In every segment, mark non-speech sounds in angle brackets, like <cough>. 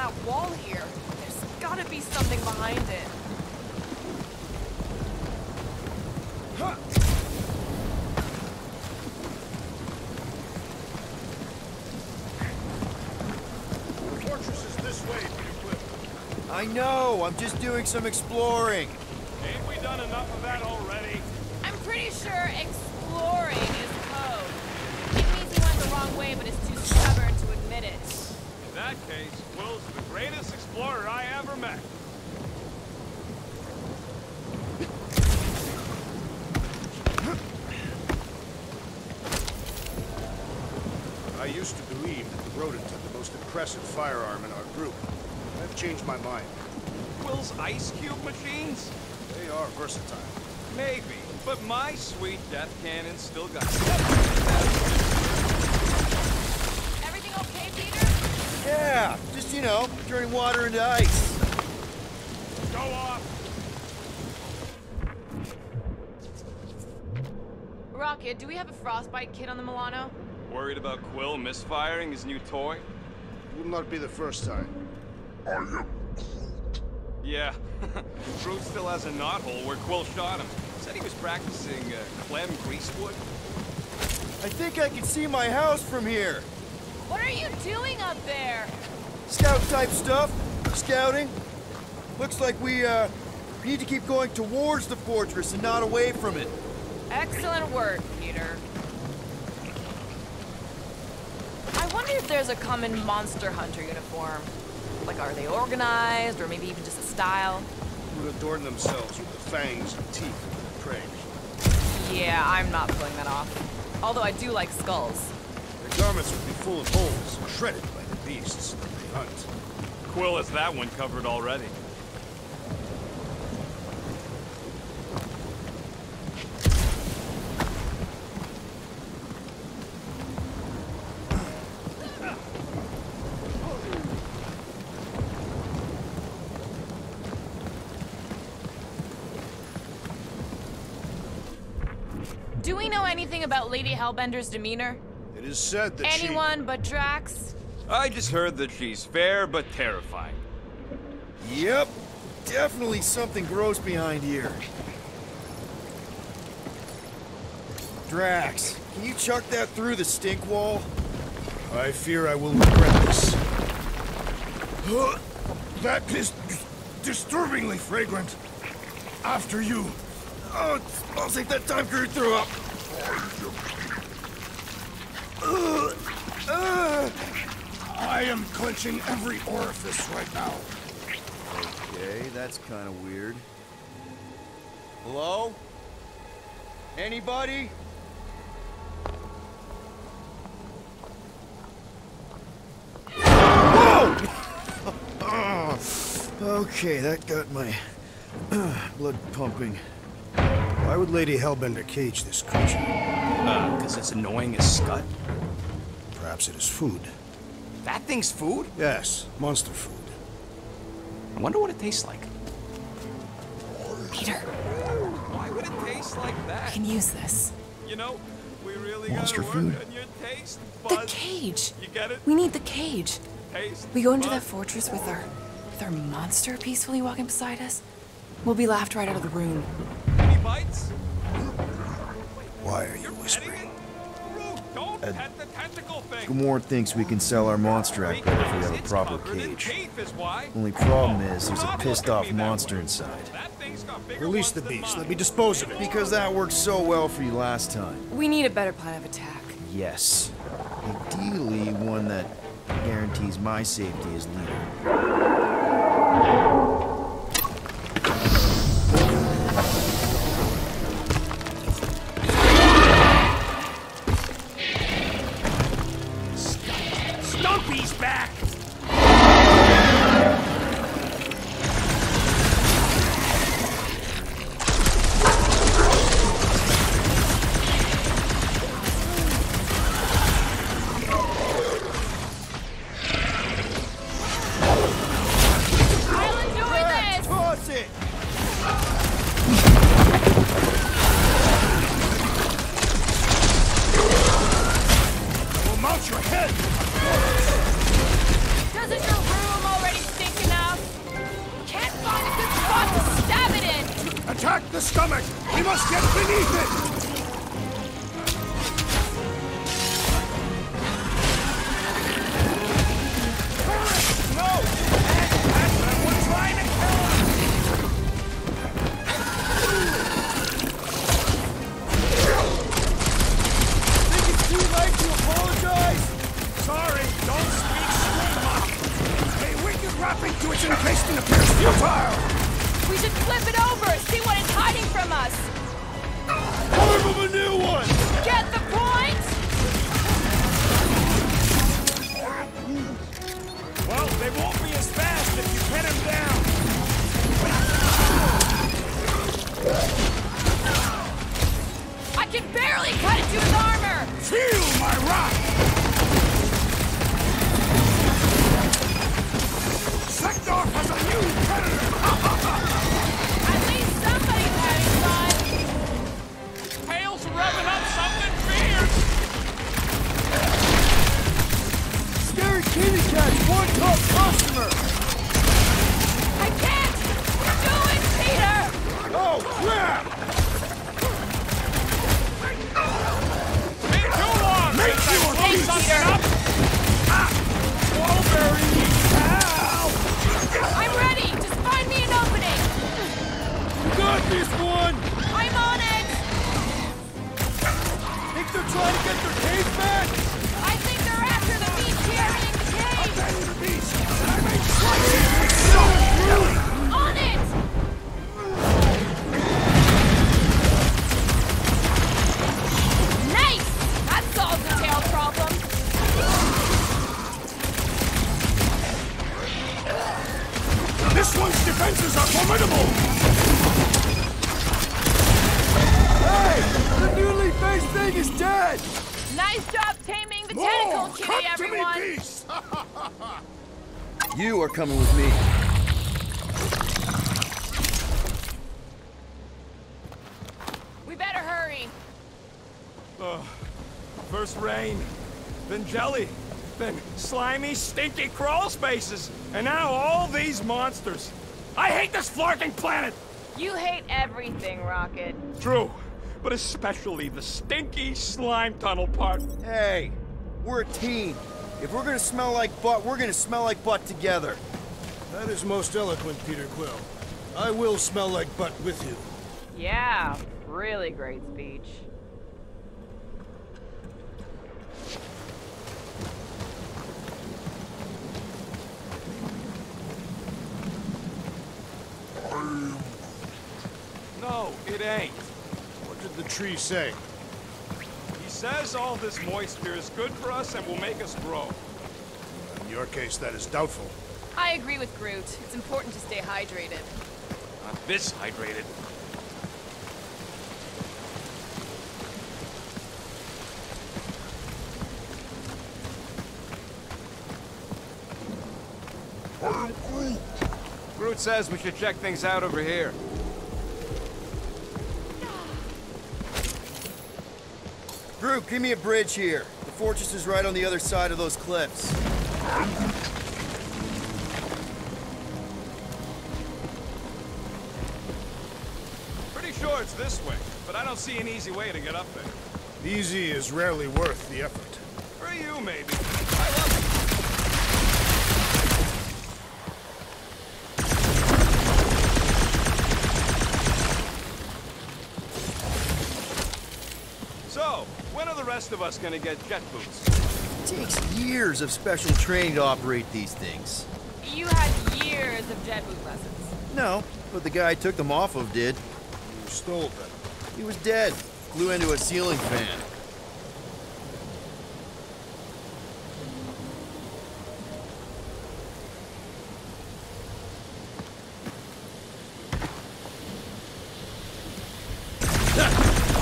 that wall here. There's gotta be something behind it. The fortress is this way, Peter Quill. I know, I'm just doing some exploring. Ain't we done enough of that already? I'm pretty sure exploring is code. It means he went the wrong way, but is too stubborn that case, Quill's the greatest explorer I ever met. I used to believe that the rodent had the most impressive firearm in our group. I've changed my mind. Quill's ice cube machines? They are versatile. Maybe, but my sweet death cannon still got Yeah, just, you know, turning water into ice. Go off! Rocket, do we have a frostbite kit on the Milano? Worried about Quill misfiring his new toy? Will not be the first time. Yeah. <laughs> Groot still has a knothole where Quill shot him. Said he was practicing uh, Clem Greasewood. I think I can see my house from here. What are you doing up there? Scout type stuff. Scouting. Looks like we, uh, need to keep going towards the fortress and not away from it. Excellent work, Peter. I wonder if there's a common monster hunter uniform. Like, are they organized, or maybe even just a style? Who would adorn themselves with the fangs and teeth of their prey. Yeah, I'm not pulling that off. Although I do like skulls. Their garments would be full of holes, shredded by the beasts that they hunt. Quill has that one covered already. Do we know anything about Lady Hellbender's demeanor? It is said that she... Anyone but Drax? I just heard that she's fair but terrifying. Yep. Definitely something gross behind here. Drax, can you chuck that through the stink wall? I fear I will regret this. That is disturbingly fragrant. After you. Oh, it smells like that time Groot threw up. Ugh. Ugh. I am clenching every orifice right now. Okay, that's kind of weird. Hello? Anybody? Whoa! <laughs> okay, that got my <clears throat> blood pumping. Why would Lady Hellbender cage this creature? Uh, because it's annoying as scut. Perhaps it is food. That thing's food? Yes, monster food. I wonder what it tastes like. Peter, Why would it taste like that? I that? can use this. You know, we really Monster gotta work food. on your taste The cage! You get it? We need the cage. Taste We go into that fortress with our with our monster peacefully walking beside us. We'll be laughed right out of the room. Any bites? Why are you whispering? it? Don't Uh, pet the tentacle thing. Gamora thinks we can sell our monster act better if we have a proper cage. teeth is why. Only problem Oh, is there's a pissed off monster inside. That thing's got bigger Release the beast. Let me dispose of it. Because that worked so well for you last time. We need a better plan of attack. Yes. Ideally, one that guarantees my safety as leader. Flip it over, see what it's hiding from us! Carve him a new one! Get the point? Well, they won't be as fast if you pin him down. I can barely cut into his armor! Feel my wrath! Kitty cat's one top customer! I can't! Do it, Peter! Oh, crap! Been too long Make since you I a blew beast. First rain, then jelly, then slimy, stinky crawl spaces, and now all these monsters. I hate this flarking planet! You hate everything, Rocket. True, but especially the stinky slime tunnel part. Hey, we're a team. If we're gonna smell like butt, we're gonna smell like butt together. That is most eloquent, Peter Quill. I will smell like butt with you. Yeah, really great speech. No, it ain't. What did the tree say? He says all this moisture is good for us and will make us grow. In your case, that is doubtful. I agree with Groot. It's important to stay hydrated. Not this hydrated. Groot says we should check things out over here. Groot, give me a bridge here. The fortress is right on the other side of those cliffs. Pretty sure it's this way, but I don't see an easy way to get up there. Easy is rarely worth the effort. For you, maybe. I love it. So, when are the rest of us gonna get jet boots? It takes years of special training to operate these things. You had years of jet boot lessons. No, but the guy I took them off of did. You stole them. He was dead. Flew into a ceiling fan.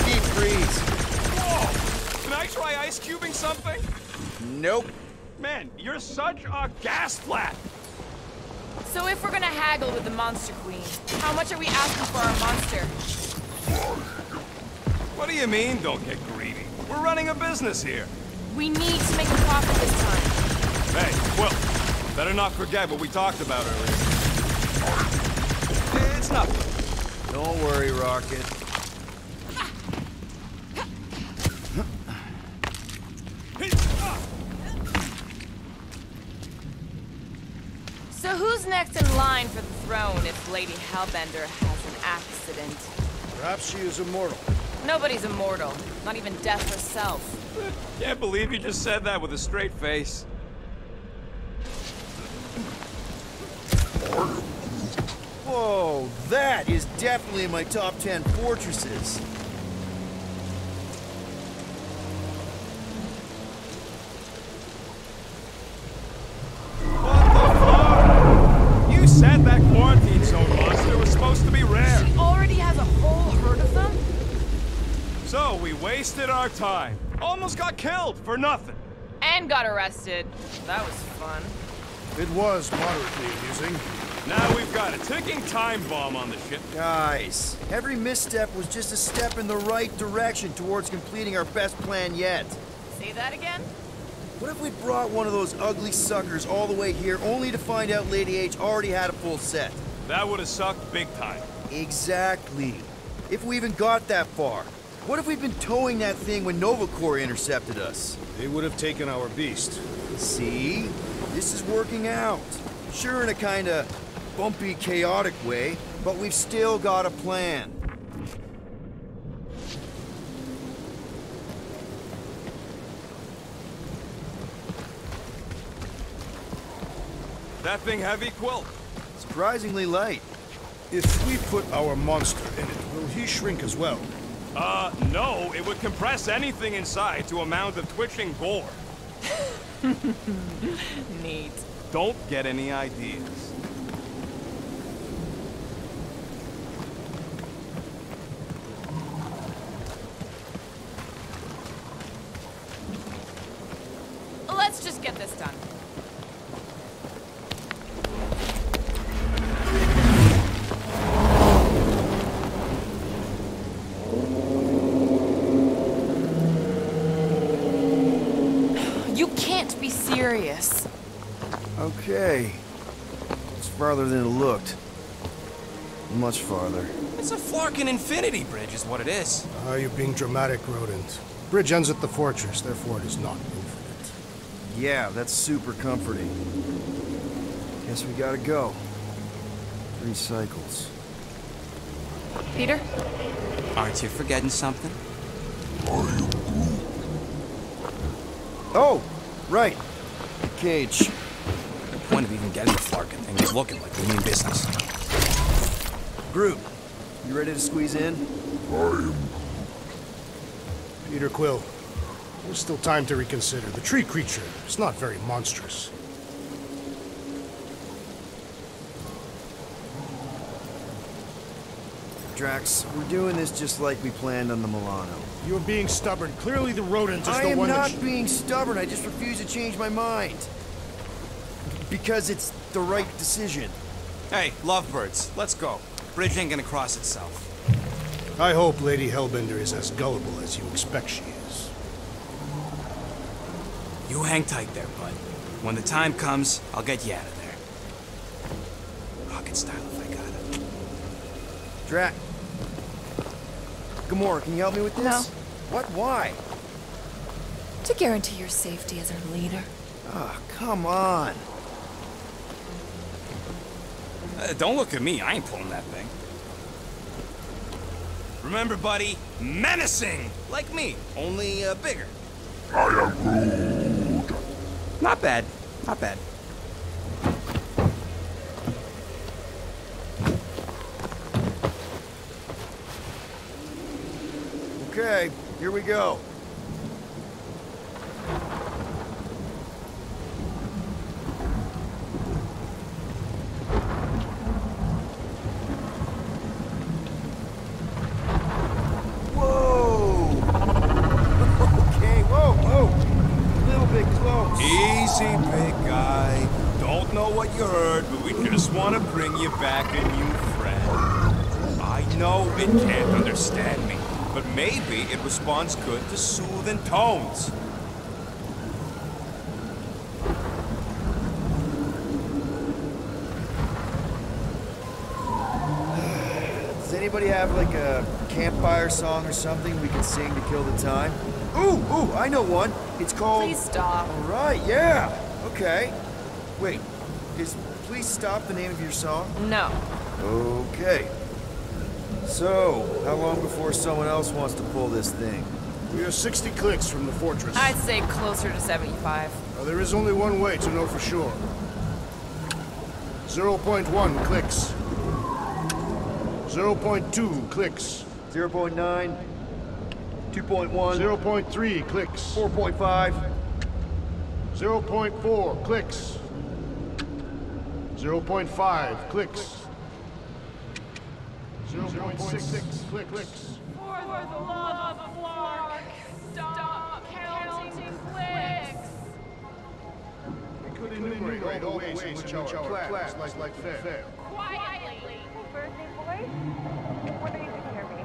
Deep freeze. Whoa! Can I try ice cubing something? Nope. Man, you're such a gas flat! So if we're gonna haggle with the Monster Queen, how much are we asking for our monster? What do you mean, don't get greedy? We're running a business here. We need to make a profit this time. Hey, well, better not forget what we talked about earlier. It's nothing. Don't worry, Rocket. So who's next in line for the throne if Lady Hellbender has an accident? Perhaps she is immortal. Nobody's immortal, not even death herself. Can't believe you just said that with a straight face. Whoa, that is definitely in my top 10 fortresses. What the fuck? You said that quarantine zone monster was supposed to be rare. She already has a whole herd of them? So we wasted our time. Almost got killed for nothing. And got arrested. That was fun. It was moderately amusing. Now we've got a ticking time bomb on the ship. Guys, every misstep was just a step in the right direction towards completing our best plan yet. Say that again? What if we brought one of those ugly suckers all the way here only to find out Lady H already had a full set? That would have sucked big time. Exactly. If we even got that far. What if we'd been towing that thing when Nova Corps intercepted us? They would have taken our beast. See? This is working out. Sure in a kinda bumpy, chaotic way, but we've still got a plan. That thing heavy, Quill? Surprisingly light. If we put our monster in it, will he shrink as well? Uh, no. It would compress anything inside to a mound of twitching gore. <laughs> Neat. Don't get any ideas. Let's just get this done. You can't be serious. Okay. It's farther than it looked. Much farther. It's a Flarkin Infinity Bridge is what it is. Ah, you're being dramatic, Rodent. Bridge ends at the fortress, therefore it is not infinite. Yeah, that's super comforting. Guess we gotta go. Three cycles. Peter? Aren't you forgetting something? Oh, right. Cage. The point of even getting the Flarkin thing was looking like we mean business. Groot, you ready to squeeze in? I am. Peter Quill, there's still time to reconsider. The tree creature is not very monstrous. Drax, we're doing this just like we planned on the Milano. You're being stubborn. Clearly the rodent is I the am one not that... sh- being stubborn, I just refuse to change my mind. Because it's the right decision. Hey, lovebirds, let's go. Bridge ain't gonna cross itself. I hope Lady Hellbender is as gullible as you expect she is. You hang tight there, bud. When the time comes, I'll get you out of there. Rocket style if I got it. Drax. Gamora, can you help me with this? No. What? Why? To guarantee your safety as our leader. Ah, come on. Uh, don't look at me, I ain't pulling that thing. Remember, buddy, menacing! Like me, only uh, bigger. I am Groot. Not bad, not bad. Okay, here we go. Whoa! Okay, whoa, whoa! A little bit close. Easy, big guy. Don't know what you heard, but we just want to bring you back a new friend. I know it can't understand me, but maybe it responds good to soothing tones. anybody have like a campfire song or something we can sing to kill the time? Ooh, ooh, I know one. It's called. Please stop. All right, yeah. Okay. Wait, is Please Stop the name of your song? No. Okay. So, how long before someone else wants to pull this thing? We are 60 clicks from the fortress. I'd say closer to 75. Now, there is only one way to know for sure. 0.1 clicks. 0.2 clicks. 0.9, 2.1, 0.3 clicks. 4.5. 0.4 clicks. 0.5 clicks. 0.6 clicks. For the love of Lark, stop counting clicks. We could enumerate all the ways in which our class is like fair. Quietly. Birthday boy? What are you doing here, me?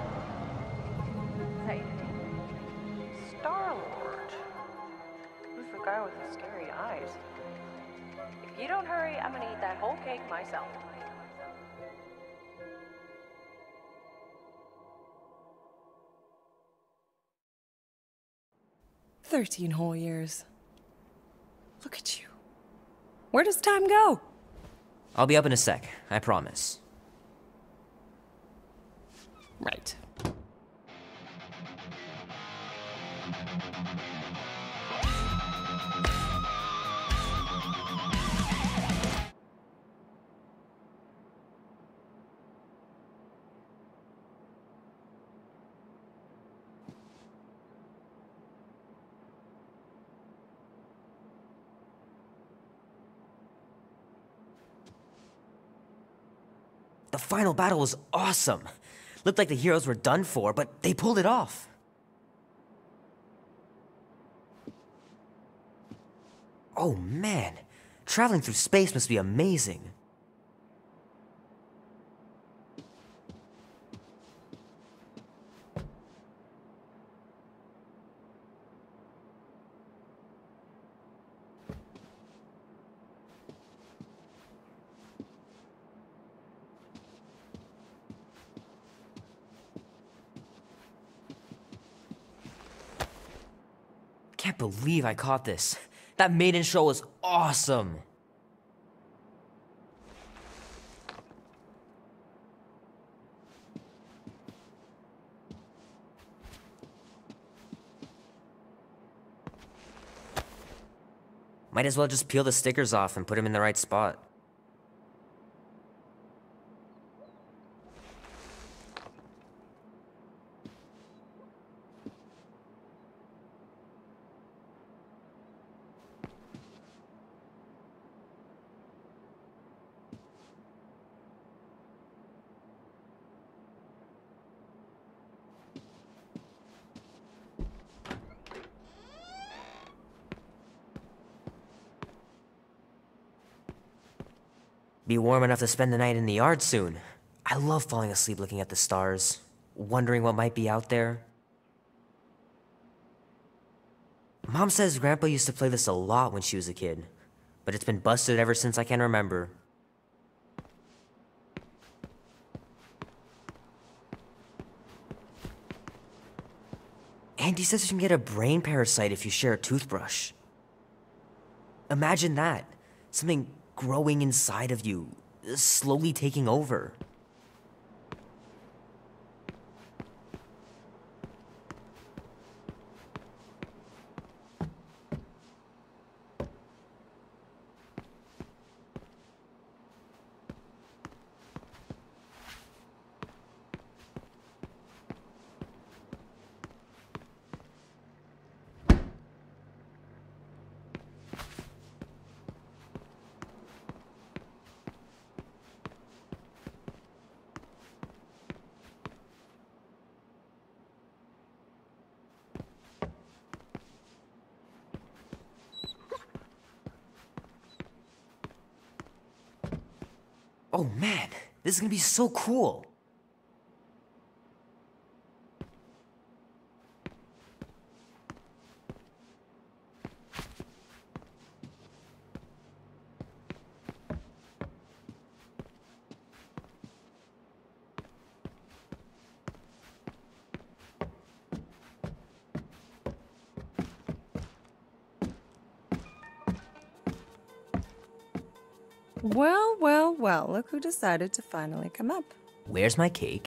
Is that your name? Star-Lord. Who's the guy with the scary eyes? If you don't hurry, I'm gonna eat that whole cake myself. Thirteen whole years. Look at you. Where does time go? I'll be up in a sec, I promise. Right. The final battle was awesome. Looked like the heroes were done for, but they pulled it off. Oh man, traveling through space must be amazing. Can't believe I caught this. That maiden show was awesome. Might as well just peel the stickers off and put them in the right spot. Be warm enough to spend the night in the yard soon. I love falling asleep looking at the stars, wondering what might be out there. Mom says Grandpa used to play this a lot when she was a kid, but it's been busted ever since I can remember. Andy says you can get a brain parasite if you share a toothbrush. Imagine that. Something growing inside of you, slowly taking over. Oh man, this is gonna be so cool. Who decided to finally come up. Where's my cake?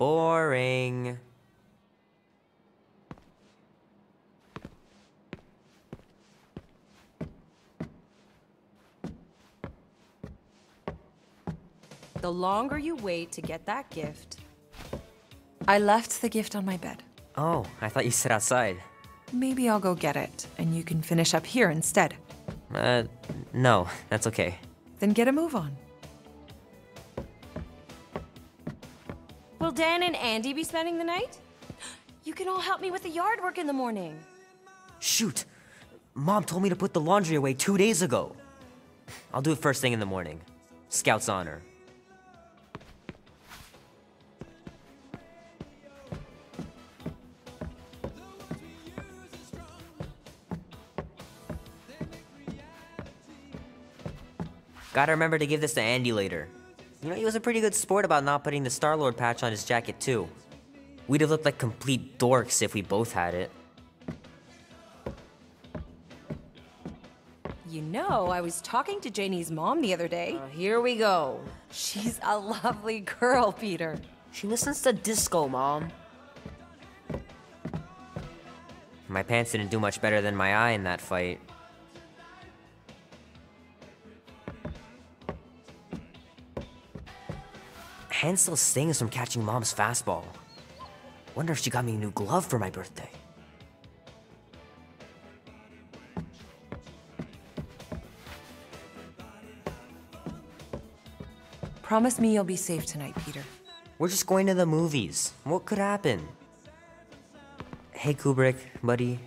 Boring. The longer you wait to get that gift. I left the gift on my bed. Oh, I thought you said outside. Maybe I'll go get it, and you can finish up here instead. Uh, no, that's okay. Then get a move on. Will Dan and Andy be spending the night? You can all help me with the yard work in the morning. Shoot! Mom told me to put the laundry away two days ago. I'll do it first thing in the morning. Scout's honor. Gotta remember to give this to Andy later. You know, he was a pretty good sport about not putting the Star-Lord patch on his jacket, too. We'd have looked like complete dorks if we both had it. You know, I was talking to Janie's mom the other day. Uh, here we go. She's a lovely girl, Peter. She listens to disco, Mom. My pants didn't do much better than my eye in that fight. Hand still stings from catching Mom's fastball. Wonder if she got me a new glove for my birthday. Promise me you'll be safe tonight, Peter. We're just going to the movies. What could happen? Hey, Kubrick, buddy.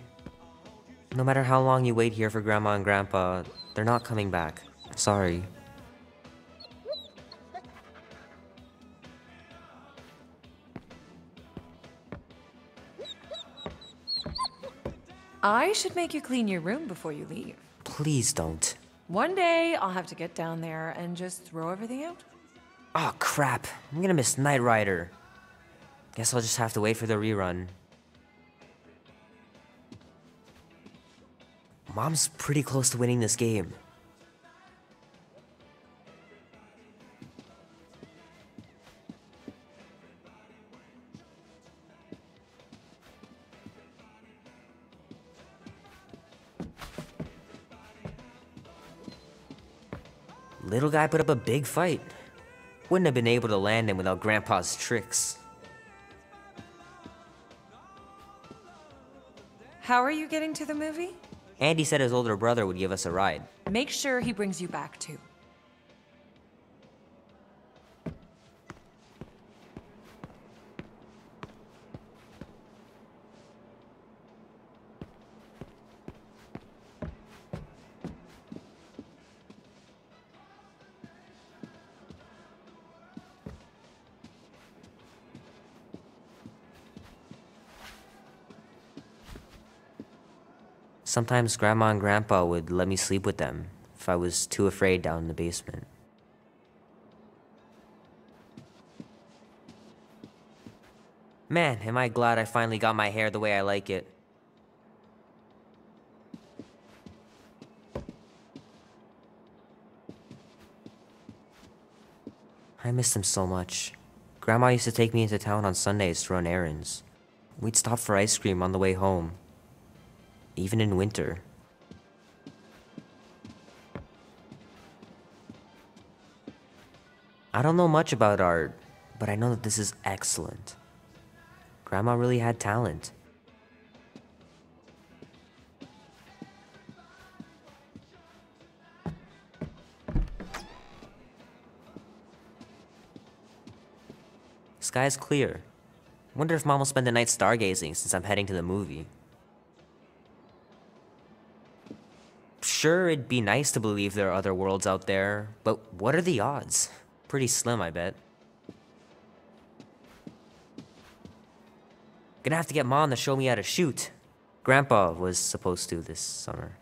No matter how long you wait here for Grandma and Grandpa, they're not coming back. Sorry. I should make you clean your room before you leave. Please don't. One day, I'll have to get down there and just throw everything out. Oh crap, I'm gonna miss Knight Rider. Guess I'll just have to wait for the rerun. Mom's pretty close to winning this game. Guy put up a big fight. Wouldn't have been able to land him without Grandpa's tricks. How are you getting to the movie? Andy said his older brother would give us a ride. Make sure he brings you back too. Sometimes Grandma and Grandpa would let me sleep with them if I was too afraid down in the basement. Man, am I glad I finally got my hair the way I like it. I miss them so much. Grandma used to take me into town on Sundays to run errands. We'd stop for ice cream on the way home, even in winter. I don't know much about art, but I know that this is excellent. Grandma really had talent. Sky's clear. Wonder if Mom will spend the night stargazing since I'm heading to the movie. Sure, it'd be nice to believe there are other worlds out there, but what are the odds? Pretty slim, I bet. Gonna have to get Mom to show me how to shoot. Grandpa was supposed to this summer.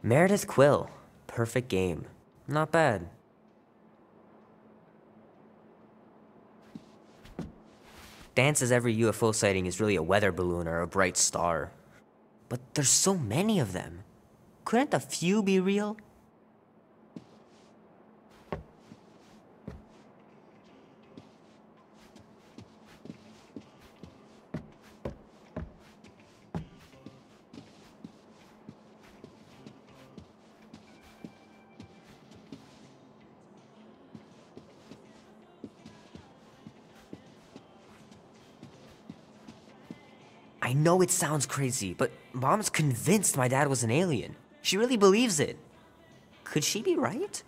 Meredith Quill. Perfect game. Not bad. Dan says every UFO sighting is really a weather balloon or a bright star. But there's so many of them. Couldn't a few be real? Know it sounds crazy, but Mom's convinced my dad was an alien. She really believes it. Could she be right?